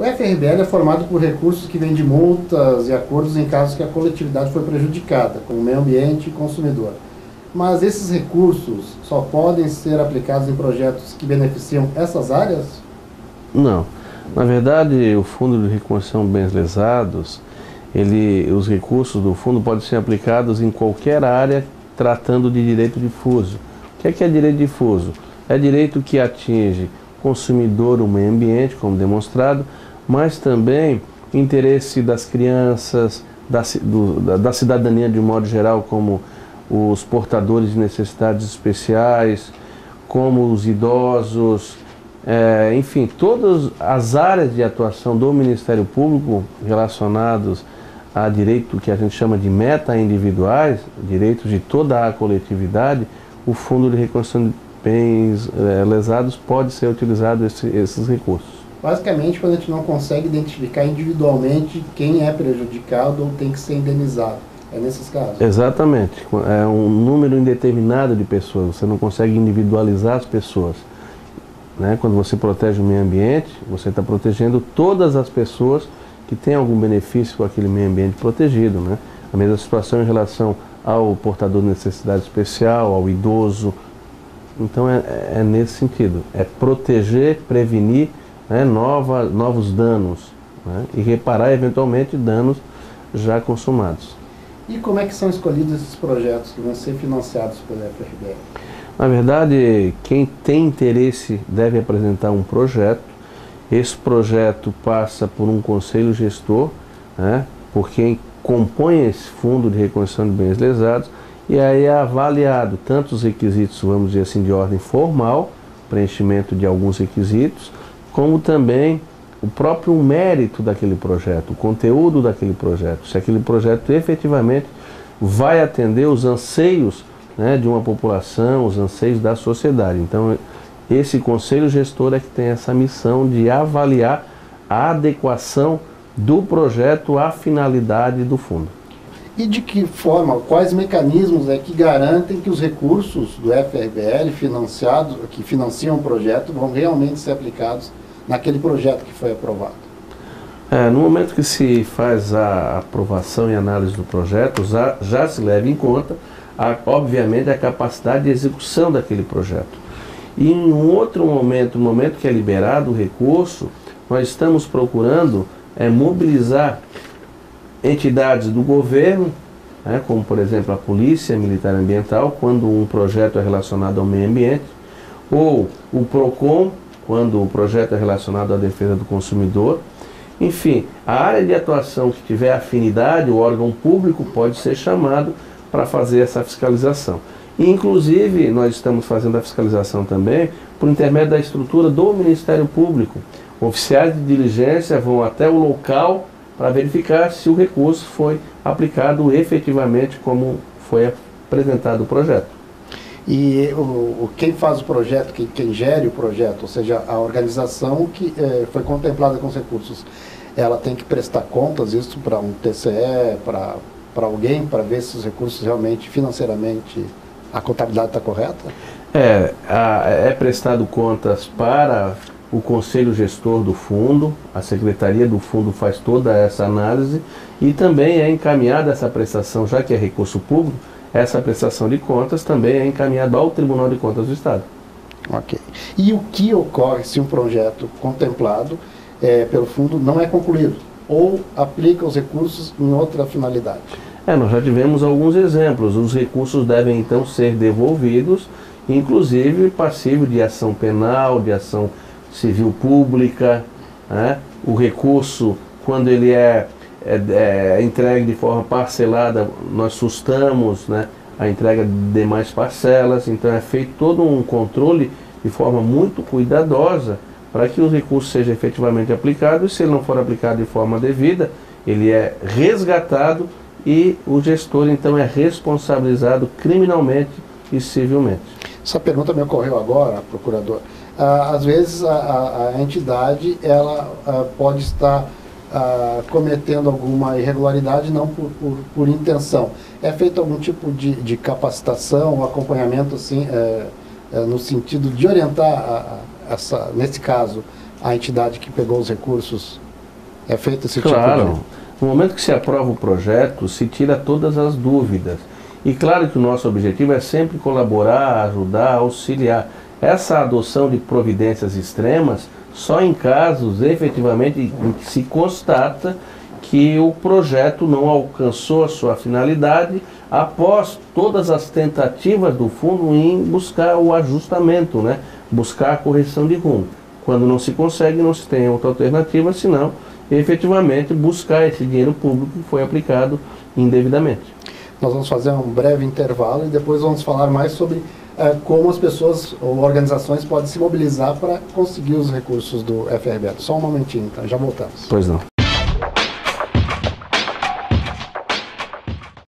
O FRBL é formado por recursos que vêm de multas e acordos em casos que a coletividade foi prejudicada, como meio ambiente e consumidor. Mas esses recursos só podem ser aplicados em projetos que beneficiam essas áreas? Não. Na verdade, o Fundo de Reconstrução de Bens Lesados, ele, os recursos do fundo podem ser aplicados em qualquer área tratando de direito difuso. O que é, que é direito difuso? É direito que atinge consumidor, o meio ambiente, como demonstrado, mas também interesse das crianças, da, do, da, da cidadania de modo geral, como os portadores de necessidades especiais, como os idosos, é, enfim, todas as áreas de atuação do Ministério Público relacionados a direito que a gente chama de meta-individuais, direitos de toda a coletividade, o Fundo de Reconstrução Bens é, Lesados pode ser utilizado esse, esses recursos. Basicamente, quando a gente não consegue identificar individualmente quem é prejudicado ou tem que ser indenizado. É nesses casos? Exatamente. É um número indeterminado de pessoas. Você não consegue individualizar as pessoas. Né? Quando você protege o meio ambiente, você está protegendo todas as pessoas que têm algum benefício com aquele meio ambiente protegido. Né? A mesma situação em relação ao portador de necessidade especial, ao idoso. Então é, é nesse sentido. É proteger, prevenir né, nova, novos danos né? e reparar eventualmente danos já consumados. E como é que são escolhidos esses projetos que vão ser financiados pela FRBR? Na verdade, quem tem interesse deve apresentar um projeto. Esse projeto passa por um conselho gestor, né, por quem compõe esse fundo de reconstrução de bens lesados, e aí é avaliado tanto os requisitos, vamos dizer assim, de ordem formal, preenchimento de alguns requisitos, como também o próprio mérito daquele projeto, o conteúdo daquele projeto, se aquele projeto efetivamente vai atender os anseios né, de uma população, os anseios da sociedade. Então, esse conselho gestor é que tem essa missão de avaliar a adequação do projeto à finalidade do fundo. E de que forma, quais mecanismos é que garantem que os recursos do FRBL financiados, que financiam o projeto, vão realmente ser aplicados naquele projeto que foi aprovado? É, no momento que se faz a aprovação e análise do projeto, já, já se leva em conta, a, obviamente, a capacidade de execução daquele projeto. E em um outro momento, no momento que é liberado o recurso, nós estamos procurando é, mobilizar entidades do governo, né, como por exemplo a Polícia Militar Ambiental, quando um projeto é relacionado ao meio ambiente, ou o PROCON, quando o projeto é relacionado à defesa do consumidor. Enfim, a área de atuação que tiver afinidade, o órgão público pode ser chamado para fazer essa fiscalização. Inclusive, nós estamos fazendo a fiscalização também por intermédio da estrutura do Ministério Público. Oficiais de diligência vão até o local para verificar se o recurso foi aplicado efetivamente como foi apresentado o projeto. E o, quem faz o projeto, quem, quem gere o projeto, ou seja, a organização que é, foi contemplada com os recursos, ela tem que prestar contas, isso para um TCE, para alguém, para ver se os recursos realmente, financeiramente, a contabilidade está correta? É, a, é prestado contas para o conselho gestor do fundo, a secretaria do fundo faz toda essa análise e também é encaminhada essa prestação, já que é recurso público, essa prestação de contas também é encaminhada ao Tribunal de Contas do Estado. Ok. E o que ocorre se um projeto contemplado é, pelo fundo não é concluído ou aplica os recursos em outra finalidade? É, nós já tivemos alguns exemplos. Os recursos devem então ser devolvidos, inclusive passível de ação penal, de ação civil pública. Né? O recurso, quando ele é é, é entregue de forma parcelada, nós sustamos né, a entrega de demais parcelas, então é feito todo um controle de forma muito cuidadosa para que o recurso seja efetivamente aplicado e se ele não for aplicado de forma devida, ele é resgatado e o gestor então é responsabilizado criminalmente e civilmente. Essa pergunta me ocorreu agora, procurador. Ah, às vezes a, a, a entidade ela ah, pode estar ah, cometendo alguma irregularidade, não por, por, por, intenção. É feito algum tipo de, de capacitação, acompanhamento, assim, é, é, no sentido de orientar, a, essa, nesse caso, a entidade que pegou os recursos é feito esse claro, tipo de... no momento que se aprova o projeto, se tira todas as dúvidas. E claro que o nosso objetivo é sempre colaborar, ajudar, auxiliar. Essa adoção de providências extremas só em casos efetivamente em que se constata que o projeto não alcançou a sua finalidade após todas as tentativas do fundo em buscar o ajustamento, né? buscar a correção de rumo. Quando não se consegue, não se tem outra alternativa, senão efetivamente buscar esse dinheiro público que foi aplicado indevidamente. Nós vamos fazer um breve intervalo e depois vamos falar mais sobre é, como as pessoas ou organizações podem se mobilizar para conseguir os recursos do FRB. Só um momentinho, então, já voltamos. Pois não.